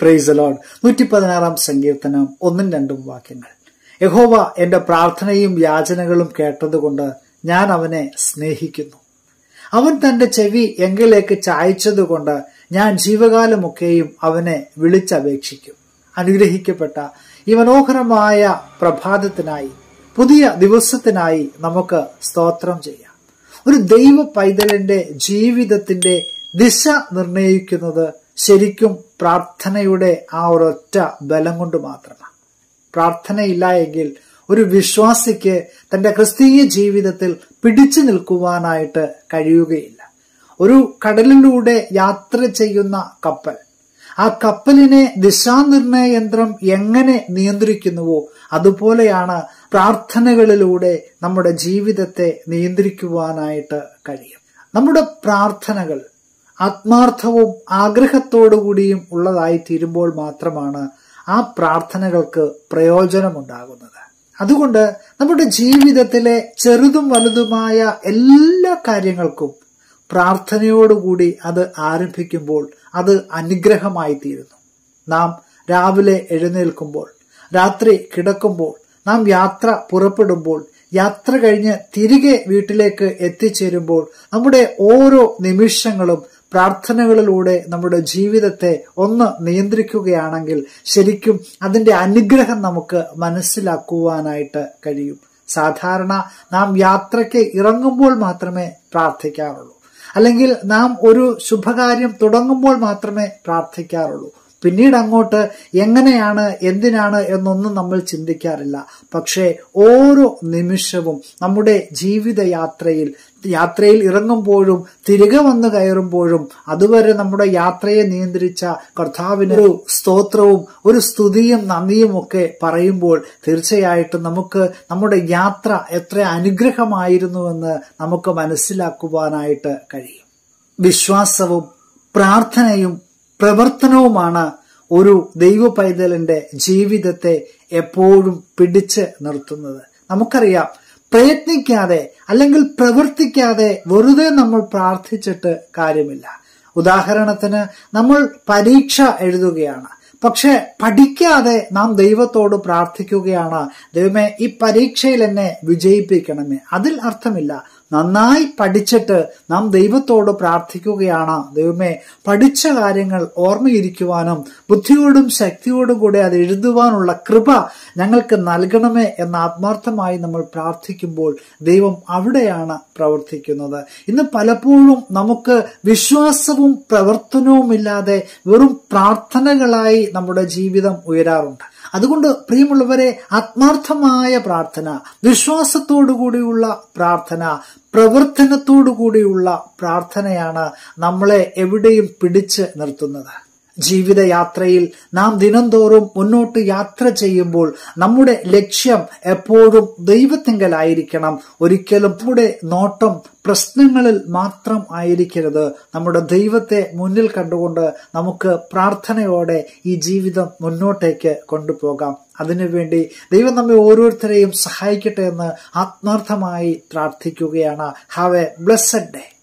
Price load നൂറ്റി പതിനാറാം സങ്കീർത്തനം ഒന്നും രണ്ടും വാക്യങ്ങൾ. യഹോവ എന്റെ പ്രാർത്ഥനയും യാചനകളും കേട്ടതുകൊണ്ട് ഞാൻ അവനെ സ്നേഹിക്കുന്നു. അവൻ തന്റെ ചെവി എങ്കിലേക്ക് ചായച്ചതുകൊണ്ട് ഞാൻ ജീവകാലമൊക്കെയും അവനെ വിളിച്ചപേക്ഷിക്കും. അനുഗ്രഹിക്കപ്പെട്ട ഈ മനോഹരമായ പ്രഭാതത്തിനായി പുതിയ ദിവസത്തിനായി നമുക്ക് സ്തോത്രം ചെയ്യാം. ഒരു ദൈവ പൈതലിന്റെ ജീവിതത്തിന്റെ ദിശ നിർണയിക്കുന്നത് ശരിക്കും പ്രാർത്ഥനയുടെ ആ ഒരൊറ്റ ബലം കൊണ്ട് മാത്രമാണ്. പ്രാർത്ഥനയില്ല എങ്കിൽ ഒരു വിശ്വാസിക്ക് തന്റെ ക്രിസ്തീയ ജീവിതത്തിൽ പിടിച്ചു നിൽക്കുവാനായിട്ട് കഴിയുകയില്ല. ഒരു കടലിലൂടെ യാത്ര ചെയ്യുന്ന കപ്പൽ ആ കപ്പലിനെ ദിശാനിർണയ യന്ത്രം എങ്ങനെ നിയന്ത്രിക്കുന്നുവോ അതുപോലെയാണ് പ്രാർത്ഥനകളിലൂടെ നമ്മുടെ ജീവിതത്തെ നിയന്ത്രിക്കുവാനായിട്ട് കഴിയും. നമ്മുടെ പ്രാർത്ഥനകൾ ആത്മാർത്ഥവും ആഗ്രഹത്തോടുകൂടിയും ഉള്ളതായി തീരുമ്പോൾ മാത്രമാണ് ആ പ്രാർത്ഥനകൾക്ക് പ്രയോജനമുണ്ടാകുന്നത്. അതുകൊണ്ട് നമ്മുടെ ജീവിതത്തിലെ ചെറുതും വലുതുമായ എല്ലാ കാര്യങ്ങൾക്കും പ്രാർത്ഥനയോടുകൂടി അത് ആരംഭിക്കുമ്പോൾ അത് അനുഗ്രഹമായി തീരുന്നു നാം രാവിലെ എഴുന്നേൽക്കുമ്പോൾ രാത്രി കിടക്കുമ്പോൾ നാം യാത്ര പുറപ്പെടുമ്പോൾ യാത്ര കഴിഞ്ഞ് തിരികെ വീട്ടിലേക്ക് എത്തിച്ചേരുമ്പോൾ നമ്മുടെ ഓരോ നിമിഷങ്ങളും പ്രാർത്ഥനകളിലൂടെ നമ്മുടെ ജീവിതത്തെ ഒന്ന് നിയന്ത്രിക്കുകയാണെങ്കിൽ ശരിക്കും അതിന്റെ അനുഗ്രഹം നമുക്ക് മനസ്സിലാക്കുവാനായിട്ട് കഴിയും. സാധാരണ നാം യാത്രയ്ക്ക് ഇറങ്ങുമ്പോൾ മാത്രമേ പ്രാർത്ഥിക്കാറുള്ളൂ. അല്ലെങ്കിൽ നാം ഒരു ശുഭകാര്യം തുടങ്ങുമ്പോൾ മാത്രമേ പ്രാർത്ഥിക്കാറുള്ളൂ. പിന്നീട് അങ്ങോട്ട് എങ്ങനെയാണ് എന്തിനാണ് എന്നൊന്നും നമ്മൾ ചിന്തിക്കാറില്ല. പക്ഷേ ഓരോ നിമിഷവും നമ്മുടെ ജീവിത യാത്രയിൽ യാത്രയിൽ ഇറങ്ങുമ്പോഴും തിരികെ വന്ന് കയറുമ്പോഴും അതുവരെ നമ്മുടെ യാത്രയെ നിയന്ത്രിച്ച കർത്താവിന് ഒരു സ്തോത്രവും ഒരു സ്തുതിയും നന്ദിയും ഒക്കെ പറയുമ്പോൾ തീർച്ചയായിട്ടും നമുക്ക് നമ്മുടെ യാത്ര എത്ര അനുഗ്രഹമായിരുന്നുവെന്ന് നമുക്ക് മനസ്സിലാക്കുവാനായിട്ട് കഴിയും. വിശ്വാസവും പ്രാർത്ഥനയും പ്രവർത്തനവുമാണ് ഒരു ദൈവ പൈതലിന്റെ ജീവിതത്തെ എപ്പോഴും പിടിച്ച് നിർത്തുന്നത്. നമുക്കറിയാം പ്രയത്നിക്കാതെ അല്ലെങ്കിൽ പ്രവർത്തിക്കാതെ വെറുതെ നമ്മൾ പ്രാർത്ഥിച്ചിട്ട് കാര്യമില്ല. ഉദാഹരണത്തിന് നമ്മൾ പരീക്ഷ എഴുതുകയാണ്. പക്ഷെ പഠിക്കാതെ നാം ദൈവത്തോട് പ്രാർത്ഥിക്കുകയാണ് ദൈവമേ ഈ പരീക്ഷയിൽ എന്നെ വിജയിപ്പിക്കണമേ. അതിൽ അർത്ഥമില്ല. നന്നായി പഠിച്ചിട്ട് നാം ദൈവത്തോട് പ്രാർത്ഥിക്കുകയാണ്. ദൈവമേ പഠിച്ച കാര്യങ്ങൾ ഓർമ്മയിരിക്കുവാനും ബുദ്ധിയോടും ശക്തിയോടും കൂടെ അത് എഴുതുവാനുള്ള കൃപ ഞങ്ങൾക്ക് നൽകണമേ എന്ന് ആത്മാർത്ഥമായി നമ്മൾ പ്രാർത്ഥിക്കുമ്പോൾ ദൈവം അവിടെയാണ് പ്രവർത്തിക്കുന്നത്. ഇന്ന് പലപ്പോഴും നമുക്ക് വിശ്വാസവും പ്രവർത്തനവും ഇല്ലാതെ വെറും പ്രാർത്ഥനകളായി നമ്മുടെ ജീവിതം ഉയരാറുണ്ട്. അതുകൊണ്ട് പ്രിയമുള്ളവരെ ആത്മാർത്ഥമായ പ്രാർത്ഥന വിശ്വാസത്തോടു കൂടിയുള്ള പ്രാർത്ഥന പ്രവർത്തനത്തോടുകൂടിയുള്ള പ്രാർത്ഥനയാണ് നമ്മളെ എവിടെയും പിടിച്ച് നിർത്തുന്നത്. ജീവിതയാത്രയിൽ നാം ദിനംതോറും മുന്നോട്ട് യാത്ര ചെയ്യുമ്പോൾ നമ്മുടെ ലക്ഷ്യം എപ്പോഴും ദൈവത്തിങ്കലായിരിക്കണം. ഒരിക്കലും നമ്മുടെ നോട്ടം പ്രശ്നങ്ങളിൽ മാത്രം ആയിരിക്കരുത്. നമ്മുടെ ദൈവത്തെ മുന്നിൽ കണ്ടുകൊണ്ട് നമുക്ക് പ്രാർത്ഥനയോടെ ഈ ജീവിതം മുന്നോട്ടേക്ക് കൊണ്ടുപോകാം. അതിനുവേണ്ടി ദൈവം നമ്മെ ഓരോരുത്തരെയും സഹായിക്കട്ടെ എന്ന് ആത്മാർത്ഥമായി പ്രാർത്ഥിക്കുകയാണ്. Have A blessed day